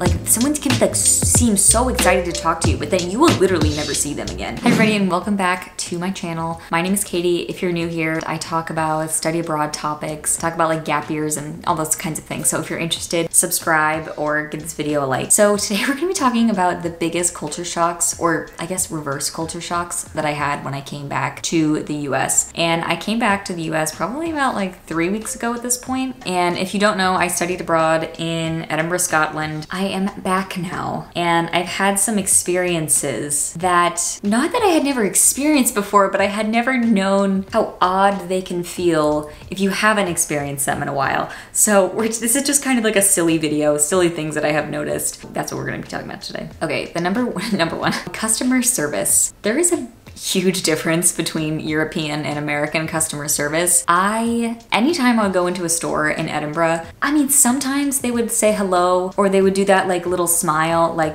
Like someone can like seem so excited to talk to you, but then you will literally never see them again. Hi everybody and welcome back to my channel. My name is Katie. If you're new here, I talk about study abroad topics, talk about like gap years and all those kinds of things. So if you're interested, subscribe or give this video a like. So today we're gonna be talking about the biggest culture shocks, or I guess reverse culture shocks that I had when I came back to the US. And I came back to the US probably about like three weeks ago at this point. And if you don't know, I studied abroad in Edinburgh, Scotland. I am back now and I've had some experiences that, not that I had never experienced before, but I had never known how odd they can feel if you haven't experienced them in a while. So this is just kind of like a silly video, silly things that I have noticed. That's what we're gonna be talking about today. Okay, the number one, number one, customer service. There is a huge difference between European and American customer service. I, anytime I would go into a store in Edinburgh, I mean, sometimes they would say hello or they would do that like little smile, like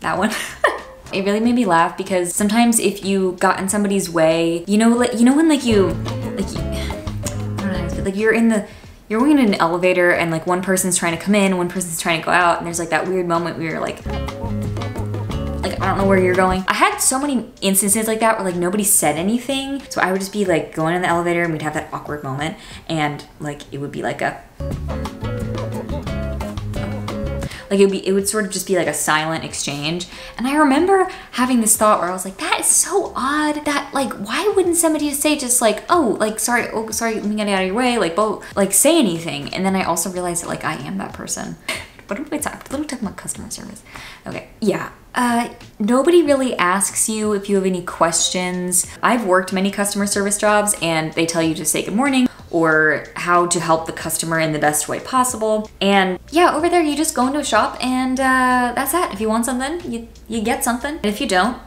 that one. it really made me laugh because sometimes if you got in somebody's way, you know, like, you know when like you, like, you, I don't know, like you're in the, you're in an elevator and like one person's trying to come in, one person's trying to go out, and there's like that weird moment where you're like I don't know where you're going. I had so many instances like that where like nobody said anything. So I would just be like going in the elevator and we'd have that awkward moment and like it would be like a like it would be it would sort of just be like a silent exchange and i remember having this thought where i was like that is so odd that like why wouldn't somebody just say just like oh like sorry oh sorry let me get out of your way like both like say anything and then i also realized that like i am that person did we talk? Little talk about customer service. Okay, yeah. Uh, nobody really asks you if you have any questions. I've worked many customer service jobs and they tell you to say good morning or how to help the customer in the best way possible. And yeah, over there you just go into a shop and uh, that's that. If you want something, you, you get something. And if you don't,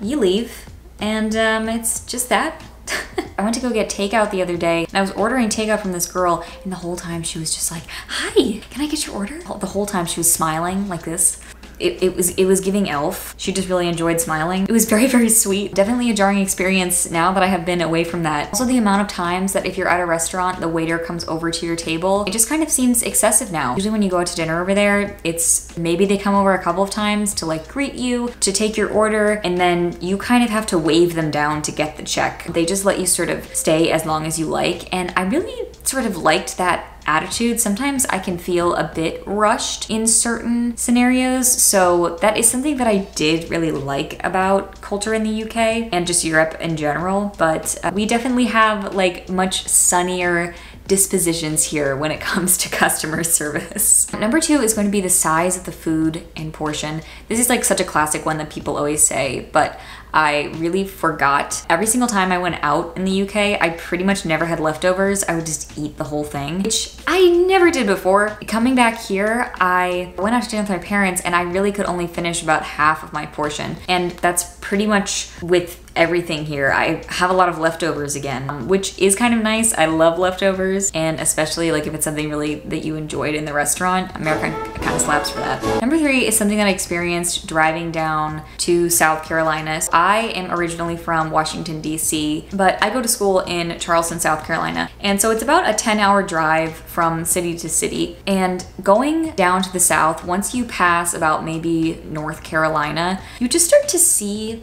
you leave. And um, it's just that. I went to go get takeout the other day and I was ordering takeout from this girl and the whole time she was just like, hi, can I get your order? The whole time she was smiling like this it, it, was it was giving elf. She just really enjoyed smiling. It was very very sweet. Definitely a jarring experience now that i have been away from that. Also the amount of times that if you're at a restaurant the waiter comes over to your table it just kind of seems excessive now. Usually when you go out to dinner over there it's maybe they come over a couple of times to like greet you to take your order and then you kind of have to wave them down to get the check. They just let you sort of stay as long as you like and i really sort of liked that attitude. Sometimes I can feel a bit rushed in certain scenarios. So that is something that I did really like about culture in the UK and just Europe in general. But uh, we definitely have like much sunnier dispositions here when it comes to customer service. Number two is going to be the size of the food and portion. This is like such a classic one that people always say, but I really forgot. Every single time I went out in the UK, I pretty much never had leftovers. I would just eat the whole thing, which I never did before. Coming back here, I went out to dinner with my parents and I really could only finish about half of my portion. And that's pretty much with everything here. I have a lot of leftovers again, which is kind of nice. I love leftovers and especially like if it's something really that you enjoyed in the restaurant, America kind of slaps for that. Number three is something that I experienced driving down to South Carolina. I am originally from Washington, DC, but I go to school in Charleston, South Carolina. And so it's about a 10 hour drive from city to city. And going down to the South, once you pass about maybe North Carolina, you just start to see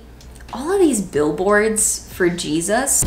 all of these billboards for Jesus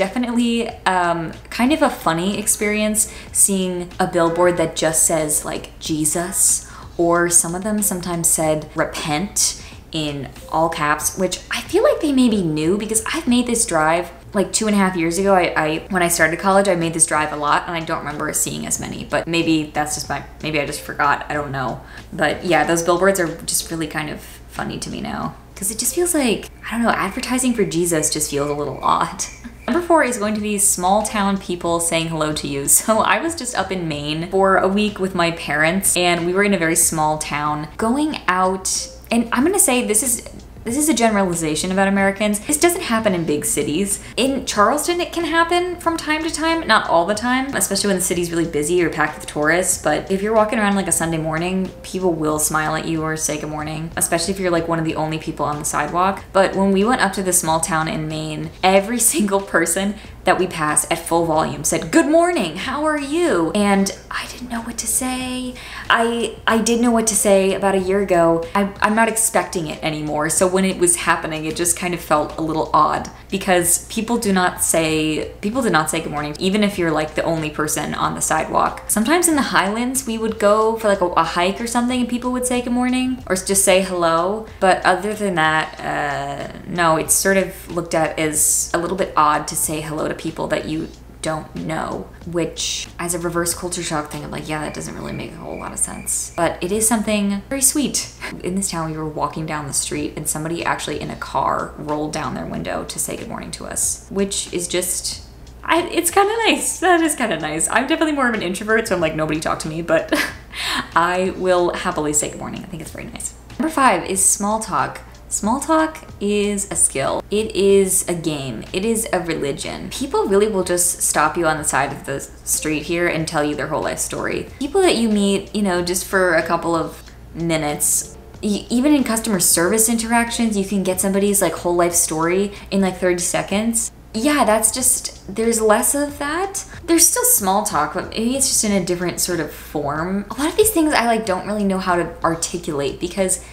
definitely um, kind of a funny experience seeing a billboard that just says like Jesus, or some of them sometimes said repent in all caps, which I feel like they maybe knew because I've made this drive like two and a half years ago. I, I when I started college, I made this drive a lot, and I don't remember seeing as many. But maybe that's just my maybe I just forgot. I don't know. But yeah, those billboards are just really kind of funny to me now because it just feels like, I don't know, advertising for Jesus just feels a little odd. Number four is going to be small town people saying hello to you. So I was just up in Maine for a week with my parents and we were in a very small town. Going out, and I'm gonna say this is this is a generalization about Americans. This doesn't happen in big cities. In Charleston, it can happen from time to time, not all the time, especially when the city's really busy or packed with tourists. But if you're walking around like a Sunday morning, people will smile at you or say good morning, especially if you're like one of the only people on the sidewalk. But when we went up to the small town in Maine, every single person that we passed at full volume said, Good morning, how are you? And I didn't know what to say. I I did know what to say about a year ago. I, I'm not expecting it anymore. So when it was happening, it just kind of felt a little odd because people do not say people did not say good morning, even if you're like the only person on the sidewalk. Sometimes in the Highlands, we would go for like a, a hike or something, and people would say good morning or just say hello. But other than that, uh, no, it's sort of looked at as a little bit odd to say hello to people that you don't know, which as a reverse culture shock thing, I'm like, yeah, that doesn't really make a whole lot of sense. But it is something very sweet. In this town, we were walking down the street and somebody actually in a car rolled down their window to say good morning to us, which is just I, it's kind of nice. That is kind of nice. I'm definitely more of an introvert, so I'm like, nobody talk to me, but I will happily say good morning. I think it's very nice. Number five is small talk. Small talk is a skill. It is a game. It is a religion. People really will just stop you on the side of the street here and tell you their whole life story. People that you meet, you know, just for a couple of minutes even in customer service interactions, you can get somebody's like whole life story in like 30 seconds. Yeah, that's just, there's less of that. There's still small talk, but maybe it's just in a different sort of form. A lot of these things I like don't really know how to articulate because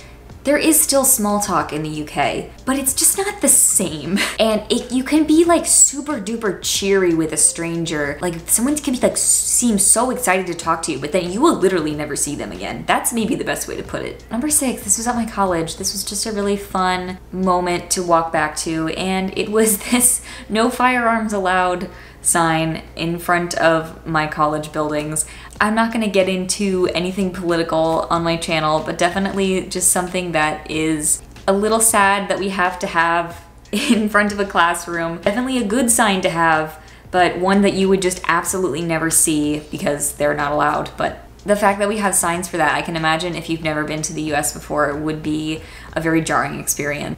there is still small talk in the UK, but it's just not the same. And it, you can be like super duper cheery with a stranger. Like someone can be like seem so excited to talk to you, but then you will literally never see them again. That's maybe the best way to put it. Number six, this was at my college. This was just a really fun moment to walk back to. And it was this no firearms allowed sign in front of my college buildings. I'm not going to get into anything political on my channel, but definitely just something that is a little sad that we have to have in front of a classroom. Definitely a good sign to have, but one that you would just absolutely never see because they're not allowed. But the fact that we have signs for that, I can imagine if you've never been to the US before, would be a very jarring experience.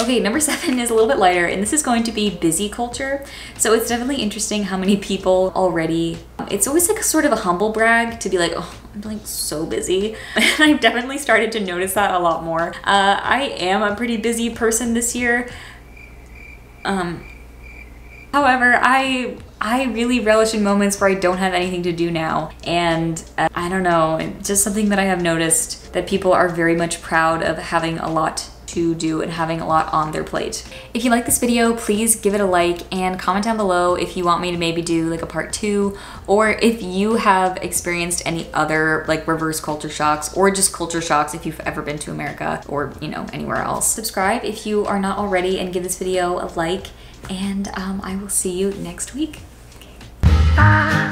Okay, number seven is a little bit lighter, and this is going to be busy culture. So it's definitely interesting how many people already, it's always like a sort of a humble brag to be like, oh, I'm like so busy. And I've definitely started to notice that a lot more. Uh, I am a pretty busy person this year. Um, however, I I really relish in moments where I don't have anything to do now. And uh, I don't know, just something that I have noticed that people are very much proud of having a lot to do and having a lot on their plate. If you like this video, please give it a like and comment down below if you want me to maybe do like a part two or if you have experienced any other like reverse culture shocks or just culture shocks if you've ever been to America or you know anywhere else. Subscribe if you are not already and give this video a like and um, I will see you next week. Okay. ba